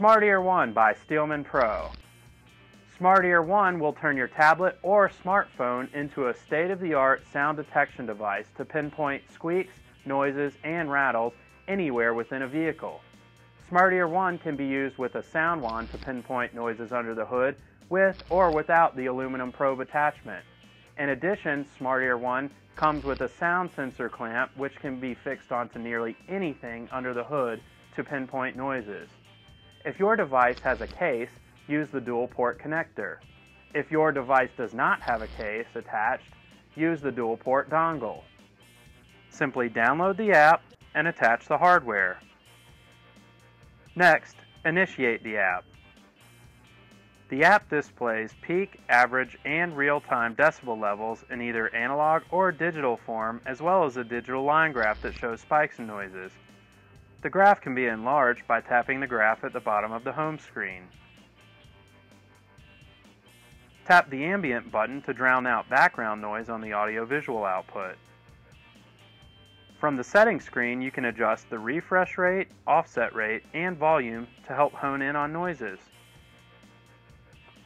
Smart Ear 1 by Steelman Pro. Smart Ear 1 will turn your tablet or smartphone into a state-of-the-art sound detection device to pinpoint squeaks, noises, and rattles anywhere within a vehicle. Smart Ear 1 can be used with a sound wand to pinpoint noises under the hood with or without the aluminum probe attachment. In addition, Smart Ear 1 comes with a sound sensor clamp which can be fixed onto nearly anything under the hood to pinpoint noises. If your device has a case, use the dual port connector. If your device does not have a case attached, use the dual port dongle. Simply download the app and attach the hardware. Next, initiate the app. The app displays peak, average, and real-time decibel levels in either analog or digital form as well as a digital line graph that shows spikes and noises. The graph can be enlarged by tapping the graph at the bottom of the home screen. Tap the ambient button to drown out background noise on the audio-visual output. From the settings screen, you can adjust the refresh rate, offset rate, and volume to help hone in on noises.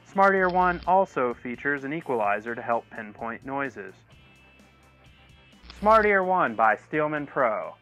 Smart Ear 1 also features an equalizer to help pinpoint noises. Smart Ear 1 by Steelman Pro.